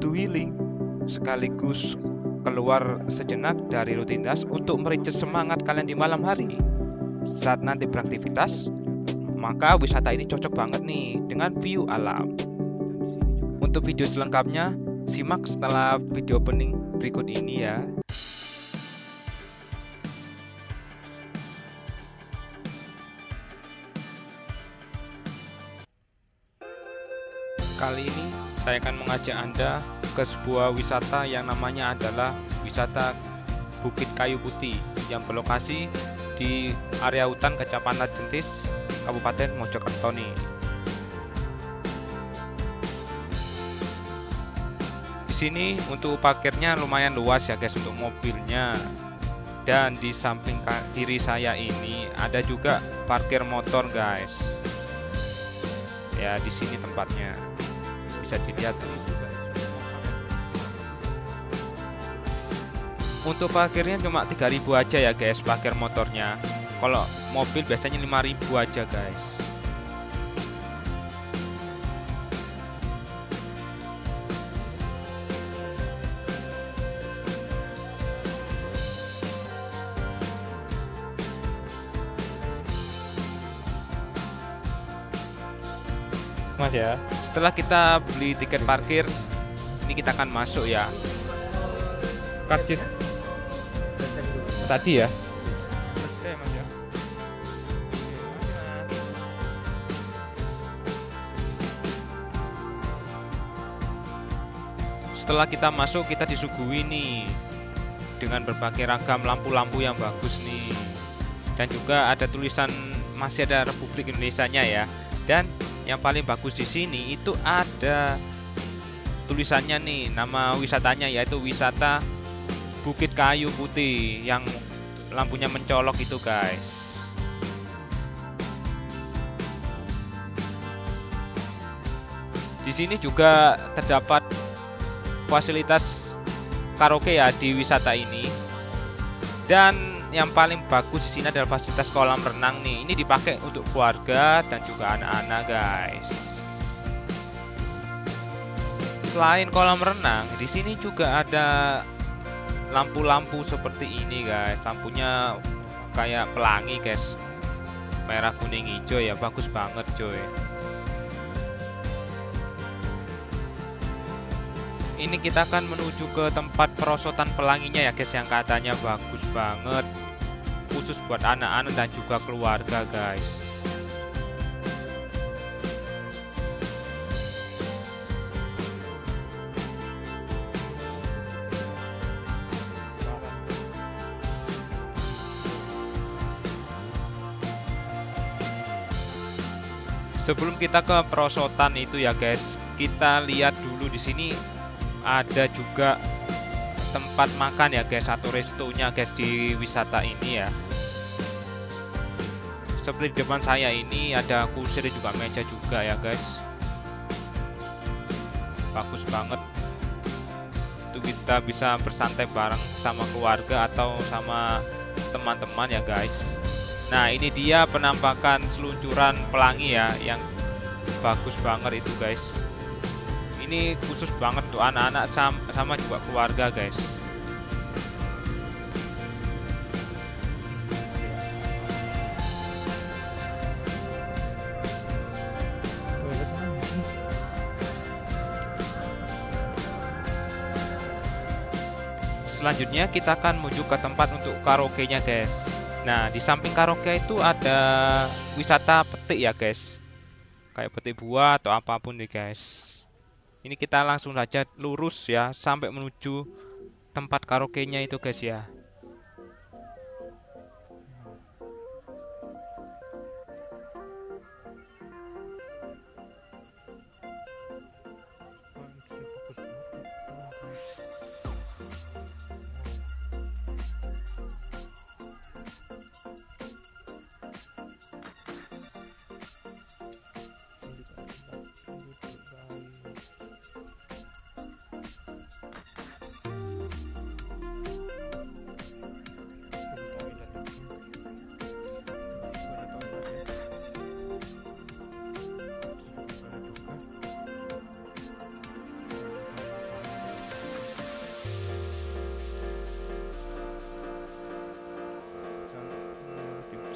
to healing sekaligus keluar sejenak dari rutinitas untuk mericis semangat kalian di malam hari. Saat nanti beraktivitas maka wisata ini cocok banget nih dengan view alam. Untuk video selengkapnya simak setelah video opening berikut ini ya. Kali ini saya akan mengajak Anda ke sebuah wisata yang namanya adalah wisata Bukit Kayu Putih yang berlokasi di area hutan Kecamatan Jentis, Kabupaten Mojokerto nih. Di sini untuk parkirnya lumayan luas ya guys untuk mobilnya. Dan di samping kiri saya ini ada juga parkir motor guys. Ya di sini tempatnya bisa dilihat untuk parkirnya cuma 3000 aja ya guys parkir motornya. Kalau mobil biasanya 5000 aja guys Mas ya. Setelah kita beli tiket parkir ini kita akan masuk ya. Karcis tadi ya? Oke, mas ya. setelah kita masuk kita disuguhi nih dengan berbagai ragam lampu-lampu yang bagus nih. Dan juga ada tulisan masih ada Republik Indonesia nya ya. Dan yang paling bagus di sini itu ada tulisannya nih nama wisatanya yaitu wisata Bukit Kayu Putih yang lampunya mencolok itu guys. Di sini juga terdapat fasilitas karaoke ya di wisata ini. Dan yang paling bagus di sini adalah fasilitas kolam renang nih. Ini dipakai untuk keluarga dan juga anak-anak, guys. Selain kolam renang, di sini juga ada lampu-lampu seperti ini, guys. Lampunya kayak pelangi, guys. Merah, kuning, hijau ya, bagus banget, coy. ini kita akan menuju ke tempat perosotan pelanginya ya guys yang katanya bagus banget khusus buat anak-anak dan juga keluarga guys. Sebelum kita ke perosotan itu ya guys kita lihat dulu di sini ada juga tempat makan ya guys. Atau restonya guys di wisata ini ya. Seperti di depan saya ini ada kusir juga meja juga ya guys. Bagus banget. Itu kita bisa bersantai bareng sama keluarga atau sama teman-teman ya guys. Nah ini dia penampakan seluncuran pelangi ya yang bagus banget itu guys ini khusus banget tuh anak-anak sama, juga keluarga guys. Selanjutnya kita akan menuju ke tempat untuk karaoke nya guys. Nah di samping karaoke itu ada wisata petik ya guys. Kayak petik buah atau apa pun nih guys ini kita langsung saja lurus ya sampai menuju tempat karaoke-nya itu guys ya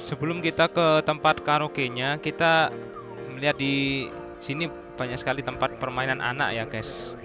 sebelum kita ke tempat karaoke-nya, kita melihat di sini banyak sekali tempat permainan anak ya, guys.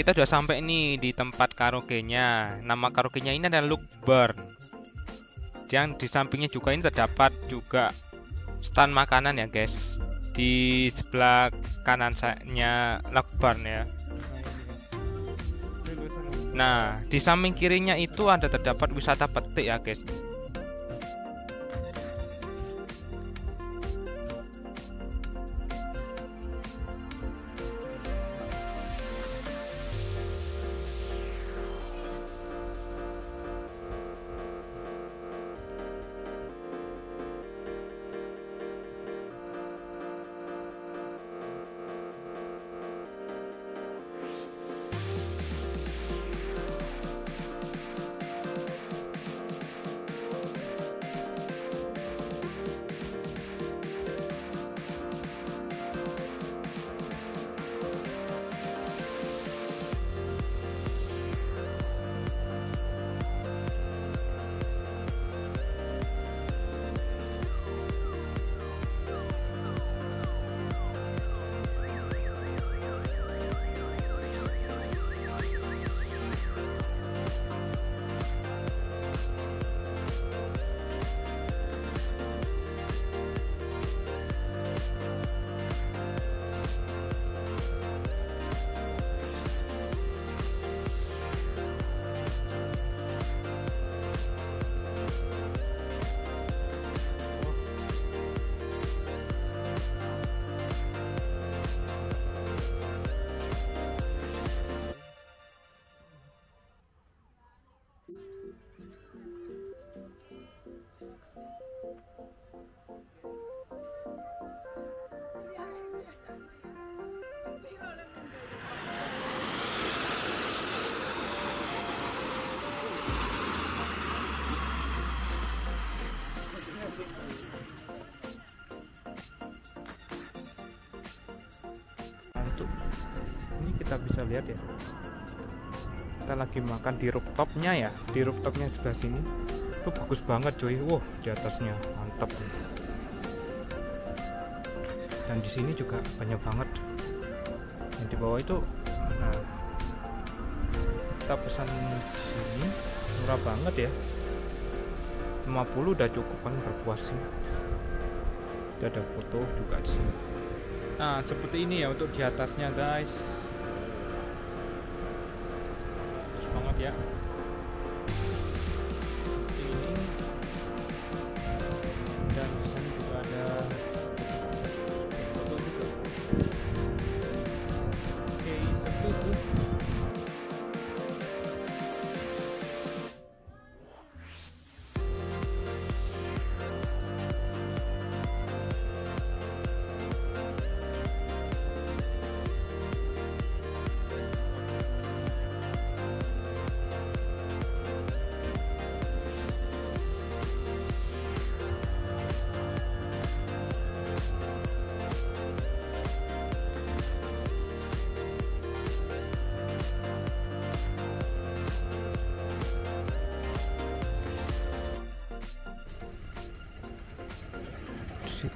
Kita sudah sampai nih di tempat karaoke-nya. Nama karaoke-nya ini adalah Look Bar. Yang di sampingnya juga ini terdapat juga stand makanan ya guys. Di sebelah kanan saya Look Bar ya. Nah, di samping kirinya itu ada terdapat wisata petik ya guys. Kita bisa lihat ya. Kita lagi makan di rooftopnya ya di rooftopnya sebelah sini. Itu bagus banget cuy. Wow di atasnya. Mantap dan di sini juga banyak banget. Yang di bawah itu nah kita pesan di sini. Murah banget ya. 50 udah cukup kan berpuas sih. Ada foto juga di sini. Nah seperti ini ya untuk di atasnya guys ya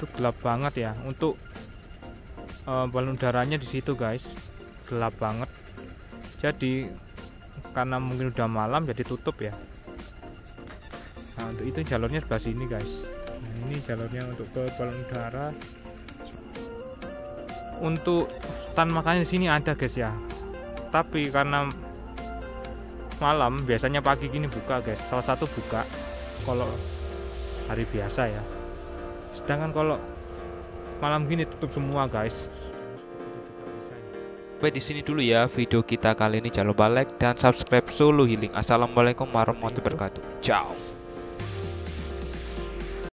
situ gelap banget ya. Untuk uh, balon udaranya di situ guys. Gelap banget. Jadi karena mungkin udah malam jadi tutup ya. Nah untuk itu jalurnya sebelah sini guys. Nah, ini jalurnya untuk ke balon udara. Untuk stand makannya di sini ada guys ya. Tapi karena malam biasanya pagi gini buka guys. Salah satu buka kalau hari biasa ya sedangkan kalau malam gini tutup semua guys Sampai di sini dulu ya video kita kali ini. Jangan lupa like dan subscribe Solo Healing. Assalamualaikum warahmatullahi wabarakatuh. Ciao.